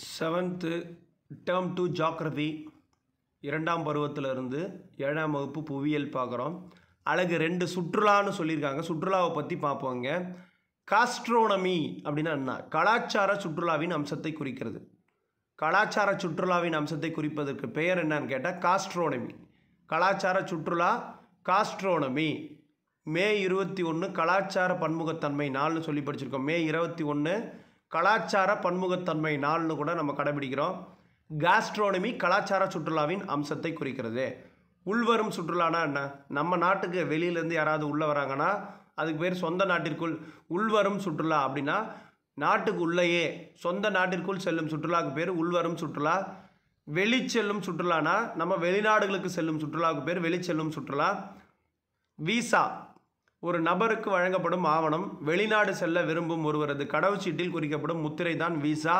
Seventh term two geography இரண்டாம் பருவத்திலிருந்து ஏழாம் வகுப்பு புவியியல் பார்க்குறோம். அழகு ரெண்டு சுற்றுலான்னு சொல்லியிருக்காங்க. சுற்றுலாவை பற்றி பார்ப்போங்க காஸ்ட்ரோனமி அப்படின்னா என்ன? கலாச்சார சுற்றுலாவின் அம்சத்தை குறிக்கிறது. கலாச்சார சுற்றுலாவின் அம்சத்தை குறிப்பதற்கு பெயர் என்னன்னு கேட்டால் காஸ்ட்ரோனமி. கலாச்சார சுற்றுலா காஸ்ட்ரோனமி. மே இருபத்தி ஒன்று கலாச்சார பன்முகத்தன்மை நாள்னு சொல்லி படிச்சிருக்கோம். மே இருபத்தி ஒன்று கலாச்சார பன்முகத்தன்மை நாள்னு கூட நம்ம கடைபிடிக்கிறோம். காஸ்ட்ரோனமி கலாச்சார சுற்றுலாவின் அம்சத்தை குறிக்கிறது. உள்வரும் சுற்றுலானா என்ன? நம்ம நாட்டுக்கு வெளியிலேருந்து யாராவது உள்ளே வராங்கன்னா அதுக்கு பேர் சொந்த நாட்டிற்குள் உள்வரும் சுற்றுலா அப்படின்னா நாட்டுக்கு உள்ளேயே சொந்த நாட்டிற்குள் செல்லும் சுற்றுலாவுக்கு பேர் உள்வரும் சுற்றுலா. வெளி செல்லும் சுற்றுலானா நம்ம வெளிநாடுகளுக்கு செல்லும் சுற்றுலாவுக்கு பேர் வெளிச்செல்லும் சுற்றுலா. விசா ஒரு நபருக்கு வழங்கப்படும் ஆவணம் வெளிநாடு செல்ல விரும்பும் ஒருவரது கடவுச்சீட்டில் குறிக்கப்படும் முத்திரை தான் விசா.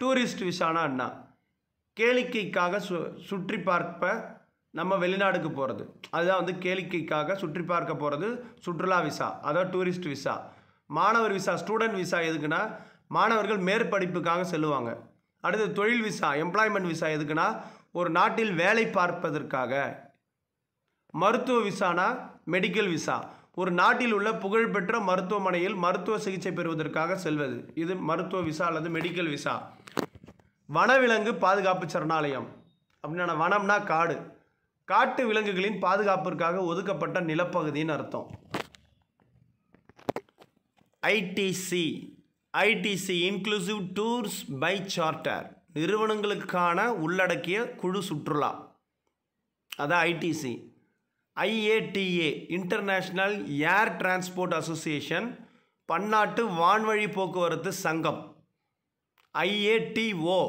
டூரிஸ்ட் விசானா அண்ணா. கேளிக்கைக்காக சு சுற்றி பார்ப்ப நம்ம வெளிநாடுக்கு போகிறது அதுதான் வந்து கேளிக்கைக்காக சுற்றி பார்க்க போகிறது சுற்றுலா விசா அதாவது டூரிஸ்ட் விசா. மாணவர் விசா ஸ்டூடெண்ட் விசா எதுக்குன்னா மாணவர்கள் மேற்படிப்புக்காக செல்லுவாங்க. அடுத்து தொழில் விசா எம்ப்ளாய்மெண்ட் விசா எதுக்குன்னா ஒரு நாட்டில் வேலை பார்ப்பதற்காக. மருத்துவ விசானா மெடிக்கல் விசா ஒரு நாட்டில் உள்ள புகழ்பெற்ற மருத்துவமனையில் மருத்துவ சிகிச்சை பெறுவதற்காக செல்வது. இது மருத்துவ விசா அல்லது மெடிக்கல் விசா வனவிலங்கு பாதுகாப்பு சரணாலயம். அப்படின்னா வனம்னா காடு. காட்டு விலங்குகளின் பாதுகாப்பிற்காக ஒதுக்கப்பட்ட நிலப்பகுதின்னு அர்த்தம். ITC ITC inclusive tours by charter நிறுவனங்களுக்கான உள்ளடக்கிய குழு சுற்றுலா. அதான் ITC IATA international air transport association பன்னாட்டு வான்வழி போக்குவரத்து சங்கம். IATO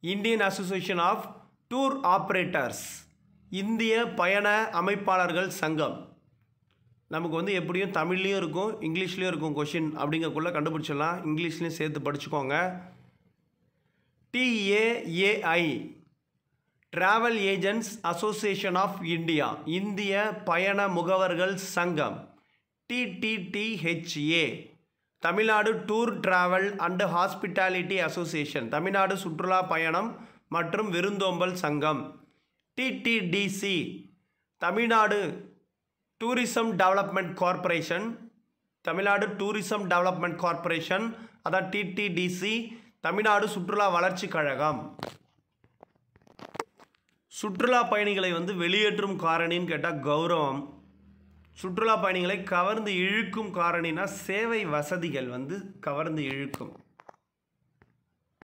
Indian association of tour operators இந்திய பயண அமைப்பாளர்கள் சங்கம். நமக்கு வந்து எப்படியும் தமிழ்லேயும் இருக்கும் இங்கிலீஷ்லேயும் இருக்கும் கொஷின் அப்படிங்கக்குள்ளே கண்டுபிடிச்சிடலாம். இங்கிலீஷ்லேயும் சேர்த்து படிச்சுக்கோங்க. TAAI travel agents association of India இந்திய பயண முகவர்கள் சங்கம் TTTHA Tamil Nadu tour travel and hospitality association Tamil Nadu சுற்றுலா பயணம் மற்றும் விருந்தோம்பல் சங்கம் TTDC Tamil Nadu tourism development corporation Tamil Nadu tourism development corporation அதான் டிடிடிசி தமிழ்நாடு சுற்றுலா வளர்ச்சி கழகம். சுற்றுலா பயணிகளை வந்து வெளியேற்றும் காரணின்னு கேட்டால் கௌரவம். சுற்றுலா பயணிகளை கவர்ந்து இழுக்கும் காரணினா சேவை வசதிகள் வந்து கவர்ந்து இழுக்கும்.